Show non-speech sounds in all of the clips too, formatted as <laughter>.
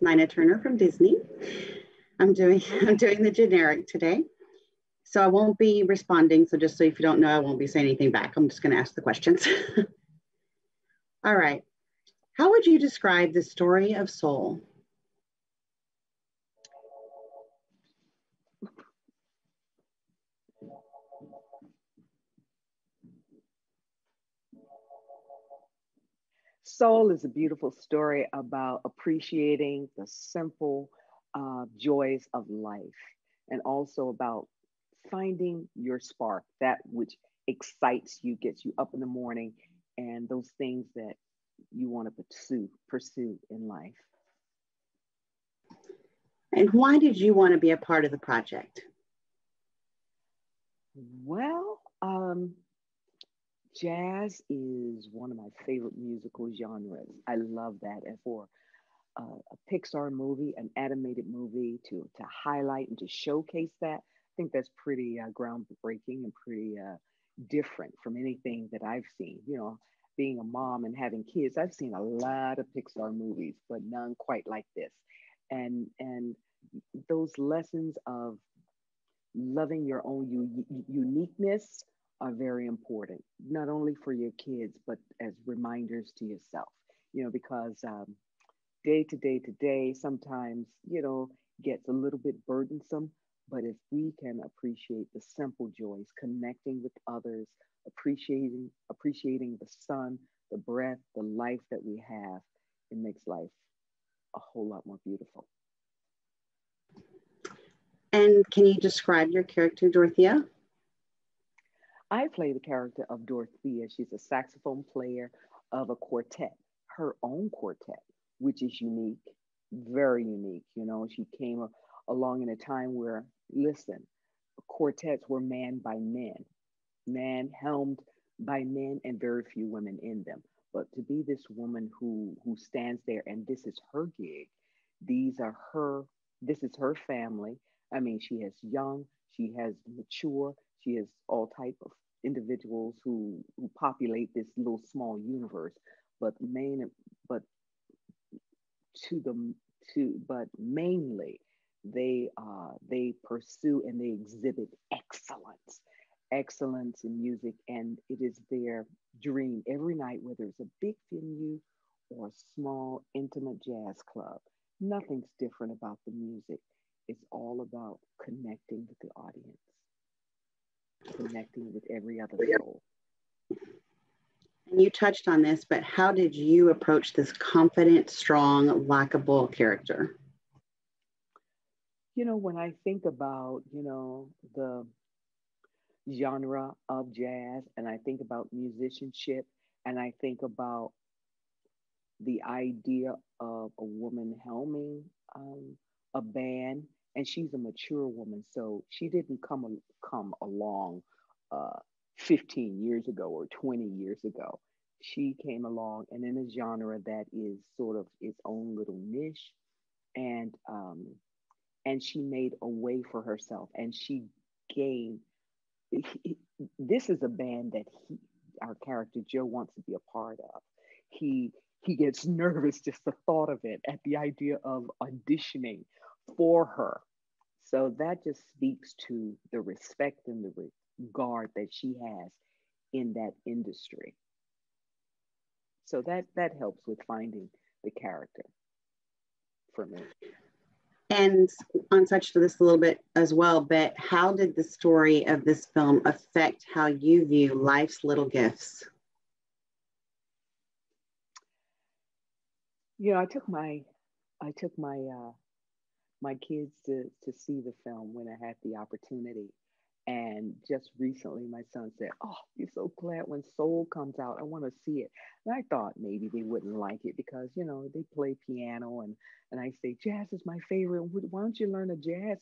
Nina Turner from Disney. I'm doing <laughs> I'm doing the generic today. So I won't be responding. So just so if you don't know, I won't be saying anything back. I'm just going to ask the questions. <laughs> All right. How would you describe the story of Soul? Soul is a beautiful story about appreciating the simple uh, joys of life and also about finding your spark, that which excites you, gets you up in the morning, and those things that you want to pursue, pursue in life. And why did you want to be a part of the project? Well, um, jazz is one of my favorite musical genres. I love that. And for uh, a Pixar movie, an animated movie, to to highlight and to showcase that, I think that's pretty uh, groundbreaking and pretty uh, different from anything that I've seen. You know, being a mom and having kids, I've seen a lot of Pixar movies, but none quite like this. And and those lessons of loving your own u- uniqueness are very important, not only for your kids, but as reminders to yourself, you know, because um, day to day to day sometimes, you know, gets a little bit burdensome. But if we can appreciate the simple joys, connecting with others, appreciating appreciating the sun, the breath, the life that we have, it makes life a whole lot more beautiful. And can you describe your character, Dorothea? I play the character of Dorothea. She's a saxophone player of a quartet, her own quartet, which is unique, very unique. You know, she came along in a time where, listen, quartets were manned by men, man helmed by men, and very few women in them. But to be this woman who who stands there and this is her gig, these are her, this is her family. I mean, she has young, she has mature, she has all type of individuals who, who populate this little small universe, but main, but to the to, but mainly they uh, they pursue and they exhibit excellence, excellence in music, and it is their dream every night, whether it's a big venue or a small intimate jazz club. Nothing's different about the music. It's all about connecting with the audience connecting with every other soul. And you touched on this, but how did you approach this confident, strong, likable character? You know, when I think about, you know, the genre of jazz and I think about musicianship and I think about the idea of a woman helming um, a band and she's a mature woman, so she didn't come come along uh, 15 years ago or 20 years ago. She came along and in a genre that is sort of its own little niche, and um, and she made a way for herself, and she gained. <laughs> This is a band that he, our character Joe wants to be a part of. He he gets nervous just the thought of it at the idea of auditioning for her. So that just speaks to the respect and the regard that she has in that industry. So that that helps with finding the character for me. And on touch to this a little bit as well, but how did the story of this film affect how you view life's little gifts? You know, I took my I took my uh, my kids to, to see the film when I had the opportunity. And just recently, my son said, Oh, you're so glad when Soul comes out. I want to see it. And I thought maybe they wouldn't like it because, you know, they play piano and, and I say, Jazz is my favorite. Why don't you learn a jazz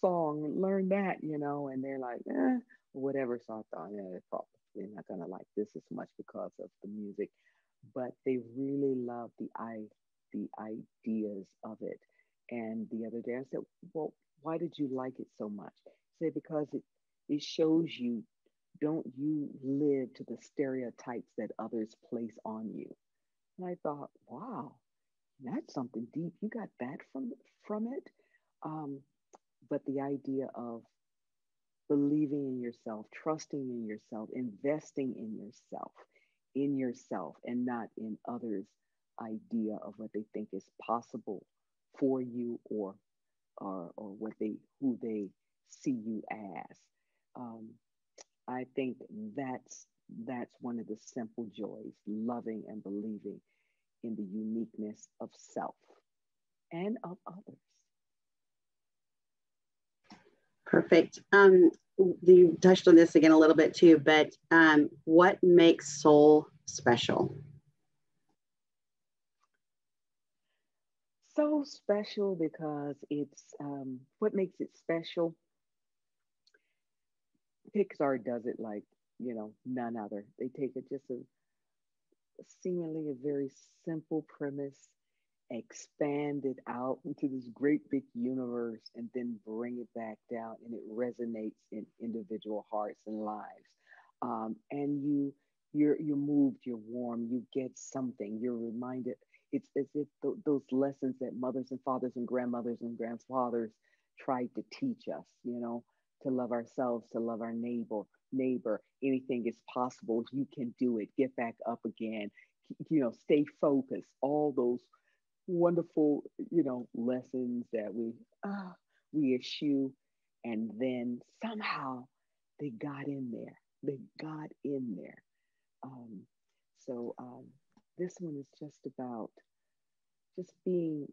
song? Learn that, you know? And they're like, eh, whatever. So I thought, yeah, they're probably not going to like this as much because of the music. But they really love the, I, the ideas of it and the other day I said, Well, why did you like it so much? Said, Because it, it shows you don't you live to the stereotypes that others place on you. And I thought, wow, That's something deep. You got that from from it. Um, but the idea of believing in yourself, trusting in yourself, investing in yourself, in yourself, and not in others' idea of what they think is possible for you or or, or what they who they see you as. Um, I think that's that's one of the simple joys, loving and believing in the uniqueness of self and of others. Perfect. Um, you touched on this again a little bit too, but um, what makes soul special? So special because it's um, what makes it special. Pixar does it like you know none other. They take it just a seemingly a very simple premise, expand it out into this great big universe, and then bring it back down, and it resonates in individual hearts and lives. Um, and you, you're you're moved, you're warm, you get something. You're reminded. It's as if th- those lessons that mothers and fathers and grandmothers and grandfathers tried to teach us. You know, to love ourselves, to love our neighbor, neighbor. Anything is possible. You can do it. Get back up again. You know, stay focused. All those wonderful, you know, lessons that we uh, we eschew, and then somehow they got in there. They got in there. Um, so um, this one is just about just being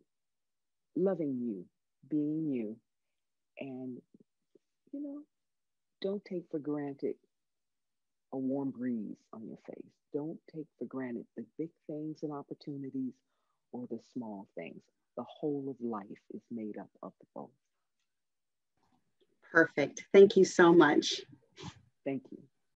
loving you, being you, and you know, don't take for granted a warm breeze on your face. Don't take for granted the big things and opportunities or the small things. The whole of life is made up of the both. Perfect. Thank you so much. Thank you.